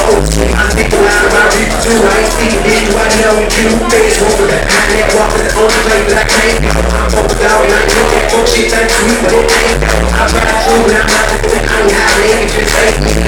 OG. I'm thinking of my you too. I ain't speaking you, I know you. Face over that high net walk is the only place that I can't go. I'm focused out and I know looking for shit that's true, but it ain't. I ride through and I'm not the thing I'm not making shit take me.